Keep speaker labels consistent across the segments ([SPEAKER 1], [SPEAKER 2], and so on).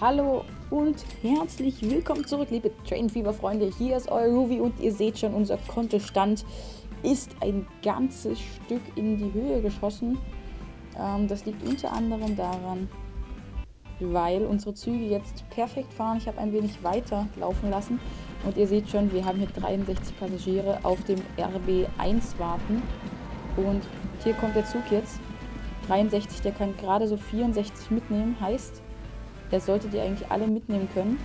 [SPEAKER 1] Hallo und herzlich willkommen zurück, liebe Train Fever Freunde. Hier ist euer Ruby und ihr seht schon, unser Kontostand ist ein ganzes Stück in die Höhe geschossen. Ähm, das liegt unter anderem daran, weil unsere Züge jetzt perfekt fahren. Ich habe ein wenig weiter laufen lassen und ihr seht schon, wir haben hier 63 Passagiere auf dem RB1 warten. Und hier kommt der Zug jetzt. 63, der kann gerade so 64 mitnehmen, heißt, der sollte die eigentlich alle mitnehmen können.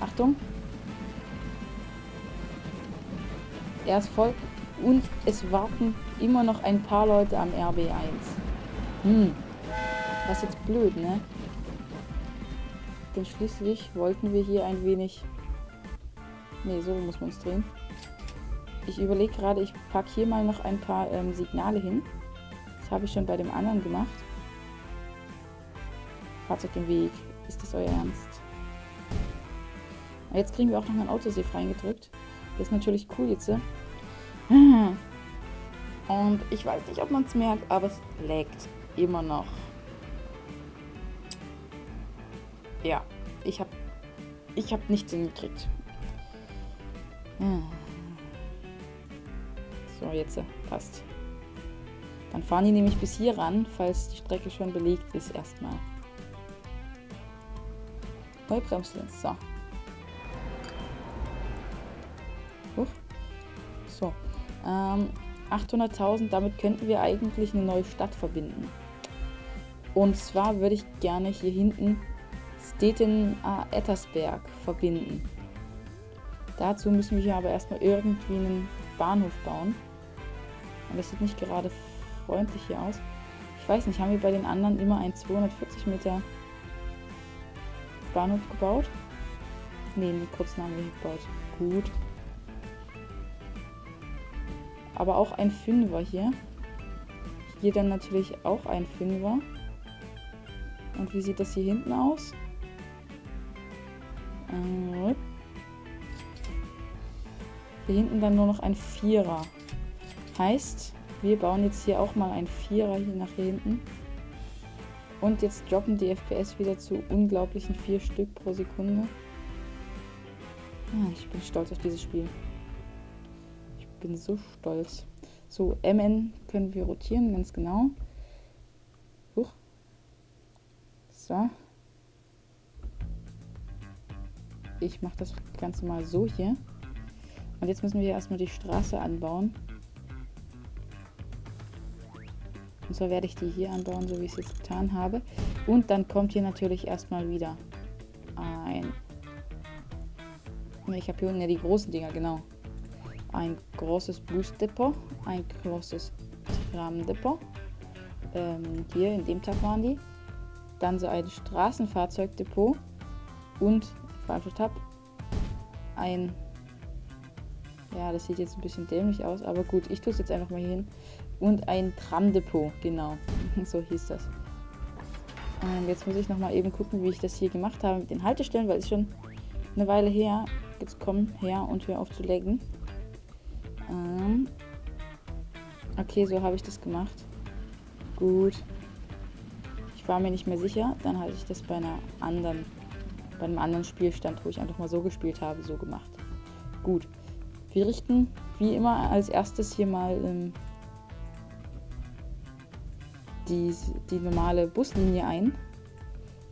[SPEAKER 1] Achtung. Er ist voll. Und es warten immer noch ein paar Leute am RB1. Hm. Das ist jetzt blöd, ne? Denn schließlich wollten wir hier ein wenig... Ne, so muss man es drehen. Ich überlege gerade, ich packe hier mal noch ein paar ähm, Signale hin. Das habe ich schon bei dem anderen gemacht. Fahrzeug im Weg. Ist das euer Ernst? Jetzt kriegen wir auch noch ein Autosave reingedrückt. Das ist natürlich cool jetzt. Und ich weiß nicht, ob man es merkt, aber es laggt immer noch. Ja, ich habe ich hab nichts hingekriegt. So, jetzt passt. Dann fahren die nämlich bis hier ran, falls die Strecke schon belegt ist erstmal. Neubremse. So. Huch. So. Ähm, 800.000, damit könnten wir eigentlich eine neue Stadt verbinden. Und zwar würde ich gerne hier hinten Stettin äh, Ettersberg verbinden. Dazu müssen wir hier aber erstmal irgendwie einen Bahnhof bauen. Und das sieht nicht gerade freundlich hier aus. Ich weiß nicht, haben wir bei den anderen immer ein 240 Meter Bahnhof gebaut? Ne, die kurzen wir gebaut. Gut. Aber auch ein Fünfer hier. Hier dann natürlich auch ein Fünfer. Und wie sieht das hier hinten aus? Äh, hier hinten dann nur noch ein Vierer. Heißt, wir bauen jetzt hier auch mal ein Vierer hier nach hinten. Und jetzt droppen die FPS wieder zu unglaublichen 4 Stück pro Sekunde. Ah, ich bin stolz auf dieses Spiel. Ich bin so stolz. So, MN können wir rotieren, ganz genau. Huch. So. Ich mache das Ganze mal so hier. Und jetzt müssen wir erstmal die Straße anbauen. Und zwar werde ich die hier anbauen, so wie ich es jetzt getan habe. Und dann kommt hier natürlich erstmal wieder ein... Ich habe hier unten ja die großen Dinger, genau. Ein großes Boost Depot, ein großes Tram Depot. Ähm, hier in dem Tab waren die. Dann so ein Straßenfahrzeugdepot und, falscher Tab, ein ja, das sieht jetzt ein bisschen dämlich aus, aber gut, ich tue es jetzt einfach mal hier hin. Und ein Tramdepot, genau. so hieß das. Und jetzt muss ich nochmal eben gucken, wie ich das hier gemacht habe mit den Haltestellen, weil es schon eine Weile her. Jetzt komm her und hör auf zu laggen. Ähm okay, so habe ich das gemacht. Gut. Ich war mir nicht mehr sicher. Dann hatte ich das bei einer anderen, bei einem anderen Spielstand, wo ich einfach mal so gespielt habe, so gemacht. Gut. Wir richten wie immer als erstes hier mal ähm, die, die normale Buslinie ein,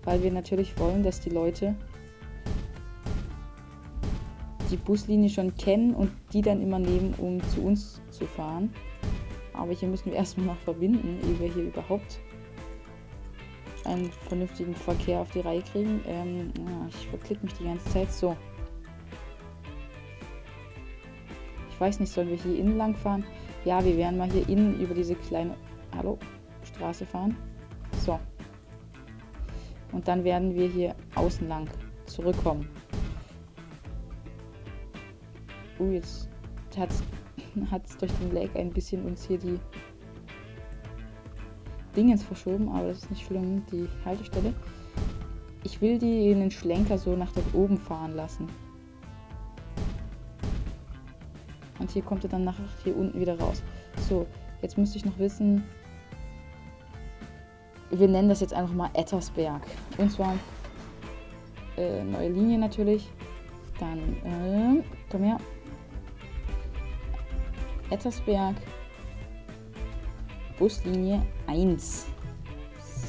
[SPEAKER 1] weil wir natürlich wollen, dass die Leute die Buslinie schon kennen und die dann immer nehmen, um zu uns zu fahren. Aber hier müssen wir erstmal noch verbinden, ehe wir hier überhaupt einen vernünftigen Verkehr auf die Reihe kriegen. Ähm, ja, ich verklicke mich die ganze Zeit. So. Ich weiß nicht, sollen wir hier innen lang fahren? Ja, wir werden mal hier innen über diese kleine Hallo, Straße fahren. So. Und dann werden wir hier außen lang zurückkommen. Uh, jetzt hat es durch den Lag ein bisschen uns hier die Dingens verschoben, aber das ist nicht schlimm, die Haltestelle. Ich will die in den Schlenker so nach dort oben fahren lassen. Und hier kommt er dann nachher hier unten wieder raus. So, jetzt müsste ich noch wissen, wir nennen das jetzt einfach mal Ettersberg. Und zwar äh, neue Linie natürlich. Dann, äh, komm her. Ettersberg. Buslinie 1.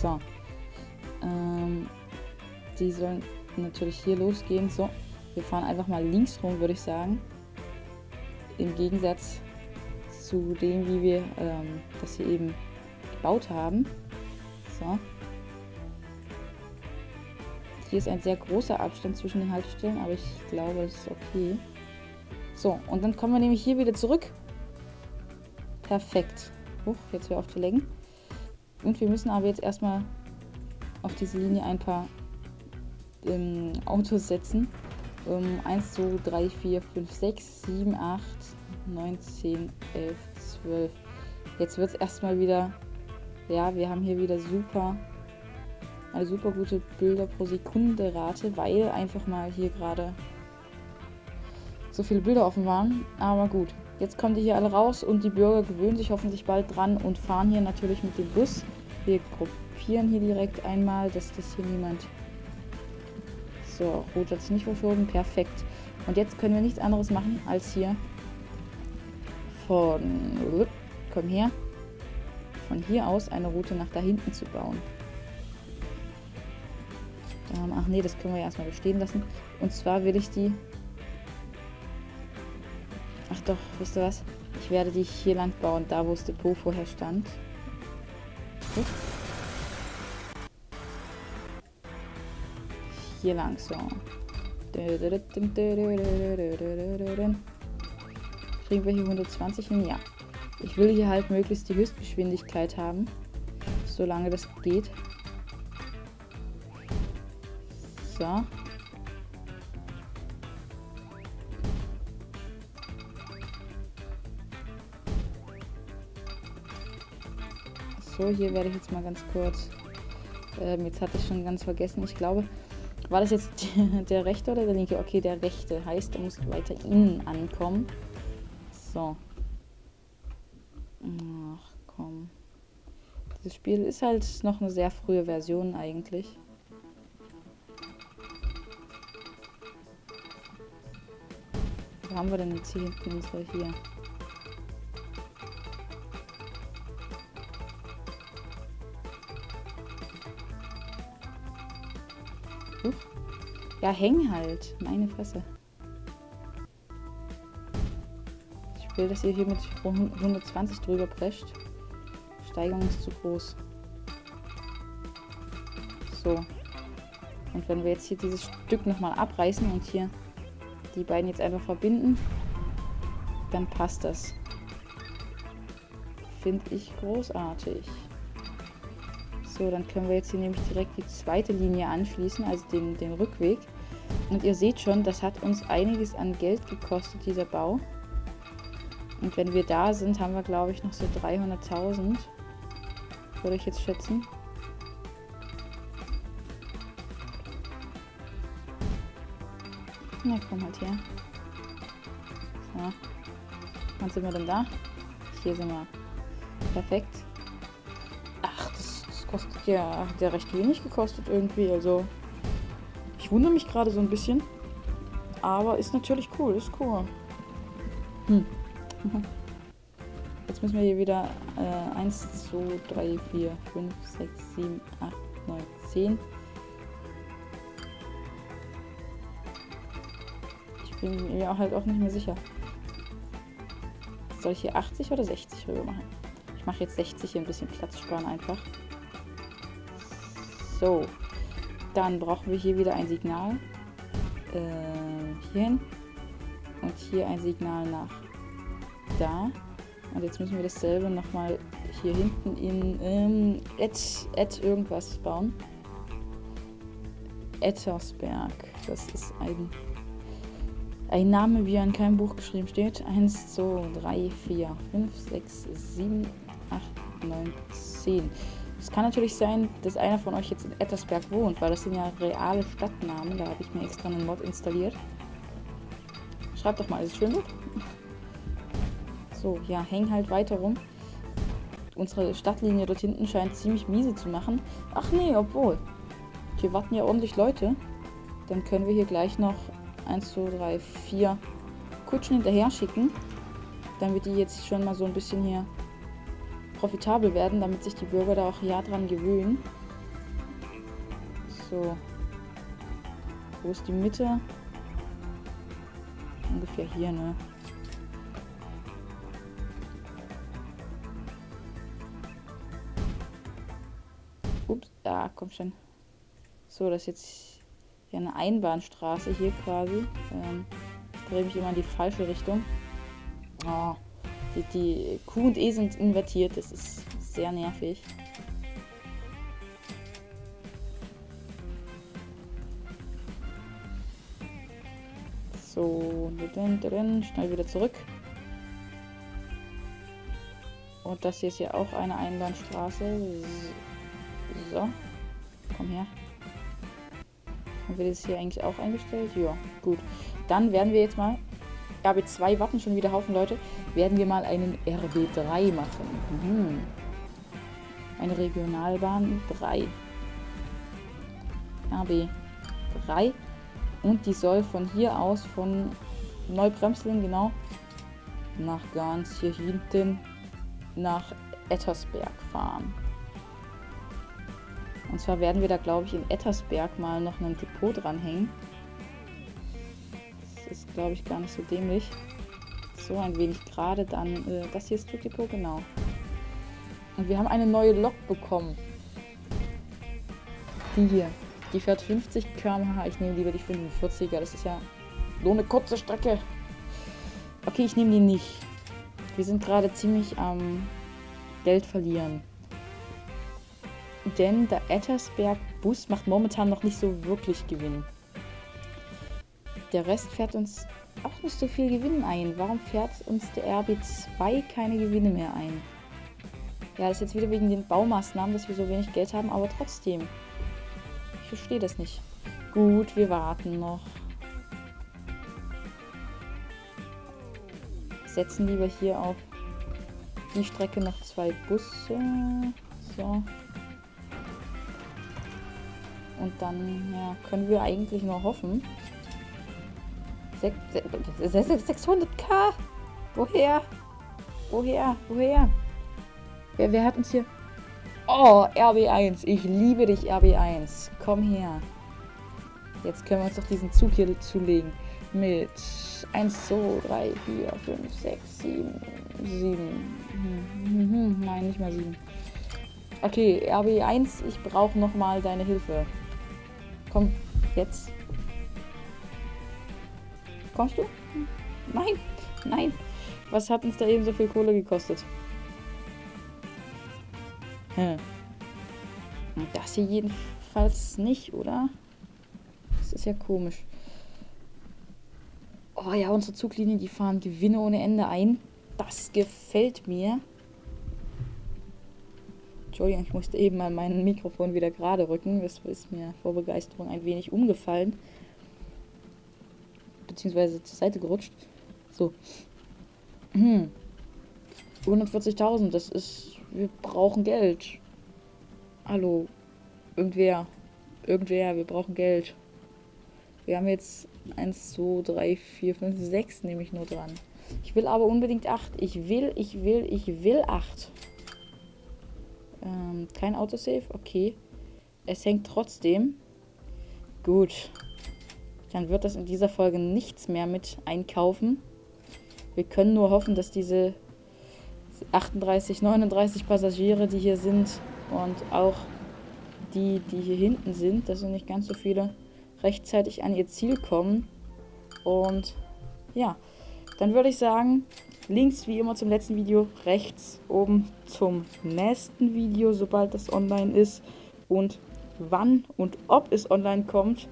[SPEAKER 1] So. Ähm, die sollen natürlich hier losgehen. So, wir fahren einfach mal links rum, würde ich sagen. Im Gegensatz zu dem, wie wir ähm, das hier eben gebaut haben. So. Hier ist ein sehr großer Abstand zwischen den Haltestellen, aber ich glaube, es ist okay. So, und dann kommen wir nämlich hier wieder zurück. Perfekt. Huch, jetzt hör auf zu lenken. Und wir müssen aber jetzt erstmal auf diese Linie ein paar ähm, Autos setzen. Um, 1, 2, 3, 4, 5, 6, 7, 8, 9, 10, 11, 12. Jetzt wird es erstmal wieder, ja, wir haben hier wieder super, eine super gute Bilder pro Sekunde Rate, weil einfach mal hier gerade so viele Bilder offen waren. Aber gut, jetzt kommen die hier alle raus und die Bürger gewöhnen sich hoffentlich bald dran und fahren hier natürlich mit dem Bus. Wir gruppieren hier direkt einmal, dass das hier niemand so, Rot hat sich nicht verschoben. Perfekt. Und jetzt können wir nichts anderes machen, als hier von... Komm her. Von hier aus eine Route nach da hinten zu bauen. Ähm, ach nee, das können wir ja erstmal bestehen lassen. Und zwar will ich die... Ach doch, wisst ihr was? Ich werde die hier lang bauen, da wo das Depot vorher stand. Gut. hier lang so. Kriegen wir hier 120 hin? Ja. Ich will hier halt möglichst die Höchstgeschwindigkeit haben. Solange das geht. So. So, hier werde ich jetzt mal ganz kurz. Ähm, jetzt hatte ich schon ganz vergessen. Ich glaube, war das jetzt der rechte oder der linke? Okay, der rechte. Heißt, er muss weiter innen ankommen. So. Ach, komm. Dieses Spiel ist halt noch eine sehr frühe Version eigentlich. Wo haben wir denn jetzt hier hinten unsere hier? Ja, häng halt. Meine Fresse. Ich will, dass ihr hier mit 120 drüber prescht. Steigung ist zu groß. So. Und wenn wir jetzt hier dieses Stück nochmal abreißen und hier die beiden jetzt einfach verbinden, dann passt das. Finde ich großartig. So, dann können wir jetzt hier nämlich direkt die zweite Linie anschließen, also den, den Rückweg. Und ihr seht schon, das hat uns einiges an Geld gekostet, dieser Bau. Und wenn wir da sind, haben wir, glaube ich, noch so 300.000. Würde ich jetzt schätzen. Na, komm halt her. So. Wann sind wir denn da? Hier sind wir. Perfekt. Ach, das, das kostet ja, hat ja recht wenig gekostet irgendwie, also ich wundere mich gerade so ein bisschen. Aber ist natürlich cool, ist cool. Hm. Müssen wir hier wieder äh, 1, 2, 3, 4, 5, 6, 7, 8, 9, 10. Ich bin mir halt auch nicht mehr sicher. Soll ich hier 80 oder 60 rüber machen? Ich mache jetzt 60 hier ein bisschen Platz sparen einfach. So. Dann brauchen wir hier wieder ein Signal. Äh, hierhin. Und hier ein Signal nach da. Und jetzt müssen wir dasselbe nochmal hier hinten in ähm, Ed, Ed irgendwas bauen. Ettersberg. Das ist ein, ein Name, wie er in keinem Buch geschrieben steht. 1, 2, 3, 4, 5, 6, 7, 8, 9, 10. Es kann natürlich sein, dass einer von euch jetzt in Ettersberg wohnt, weil das sind ja reale Stadtnamen. Da habe ich mir extra einen Mod installiert. Schreibt doch mal, ist es schön? So, ja, häng halt weiter rum. Unsere Stadtlinie dort hinten scheint ziemlich miese zu machen. Ach nee, obwohl. Hier warten ja ordentlich Leute. Dann können wir hier gleich noch 1, 2, 3, 4 Kutschen hinterher schicken, damit die jetzt schon mal so ein bisschen hier profitabel werden, damit sich die Bürger da auch ja dran gewöhnen. So. Wo ist die Mitte? Ungefähr hier, ne? Da, komm schon. So, das ist jetzt ja eine Einbahnstraße hier quasi. Ähm, drehe mich immer in die falsche Richtung. Oh, die, die Q und E sind invertiert, das ist sehr nervig. So, schnell wieder zurück. Und das hier ist ja auch eine Einbahnstraße. So, komm her. Haben wir das hier eigentlich auch eingestellt? Ja, gut. Dann werden wir jetzt mal, RB2 warten schon wieder Haufen Leute, werden wir mal einen RB3 machen. Mhm. Eine Regionalbahn 3. RB3 und die soll von hier aus, von Neubremsling genau, nach ganz hier hinten nach Ettersberg fahren. Und zwar werden wir da, glaube ich, in Ettersberg mal noch ein Depot dranhängen. Das ist, glaube ich, gar nicht so dämlich. So ein wenig gerade dann. Äh, das hier ist Zugdepot, genau. Und wir haben eine neue Lok bekommen. Die hier. Die fährt 50 km/h. Ich nehme lieber die 45er. Das ist ja nur eine kurze Strecke. Okay, ich nehme die nicht. Wir sind gerade ziemlich am Geld verlieren. Denn der Ettersberg Bus macht momentan noch nicht so wirklich Gewinn. Der Rest fährt uns auch nicht so viel Gewinn ein. Warum fährt uns der RB2 keine Gewinne mehr ein? Ja, das ist jetzt wieder wegen den Baumaßnahmen, dass wir so wenig Geld haben, aber trotzdem. Ich verstehe das nicht. Gut, wir warten noch. Setzen lieber hier auf die Strecke noch zwei Busse. So. Und dann ja, können wir eigentlich nur hoffen. 600k? Woher? Woher? Woher? Wer, wer hat uns hier... Oh, RB1. Ich liebe dich, RB1. Komm her. Jetzt können wir uns doch diesen Zug hier zulegen. Mit 1, 2, 3, 4, 5, 6, 7, 7. Nein, nicht mal 7. Okay, RB1, ich brauche nochmal deine Hilfe. Komm, jetzt. Kommst du? Nein, nein. Was hat uns da eben so viel Kohle gekostet? Hm. Das hier jedenfalls nicht, oder? Das ist ja komisch. Oh ja, unsere Zuglinien, die fahren Gewinne ohne Ende ein. Das gefällt mir. Entschuldigung, ich musste eben mal mein Mikrofon wieder gerade rücken. Das ist mir vor Begeisterung ein wenig umgefallen. Beziehungsweise zur Seite gerutscht. So. Hm. 140.000, das ist wir brauchen Geld. Hallo. Irgendwer. Irgendwer, wir brauchen Geld. Wir haben jetzt 1, 2, 3, 4, 5, 6 nehme ich nur dran. Ich will aber unbedingt 8. Ich will, ich will, ich will 8. Ähm, kein Autosave? Okay. Es hängt trotzdem. Gut. Dann wird das in dieser Folge nichts mehr mit einkaufen. Wir können nur hoffen, dass diese 38, 39 Passagiere, die hier sind und auch die, die hier hinten sind, das sind nicht ganz so viele, rechtzeitig an ihr Ziel kommen. Und ja, dann würde ich sagen, Links wie immer zum letzten Video, rechts oben zum nächsten Video, sobald das online ist. Und wann und ob es online kommt,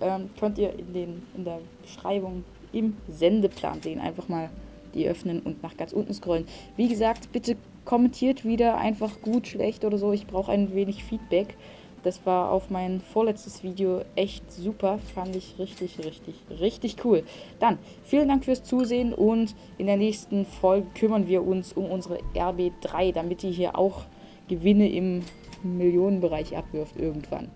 [SPEAKER 1] ähm, könnt ihr in, den, in der Beschreibung im Sendeplan sehen. Einfach mal die öffnen und nach ganz unten scrollen. Wie gesagt, bitte kommentiert wieder einfach gut, schlecht oder so. Ich brauche ein wenig Feedback. Das war auf mein vorletztes Video echt super. Fand ich richtig, richtig, richtig cool. Dann vielen Dank fürs Zusehen und in der nächsten Folge kümmern wir uns um unsere RB3, damit die hier auch Gewinne im Millionenbereich abwirft irgendwann.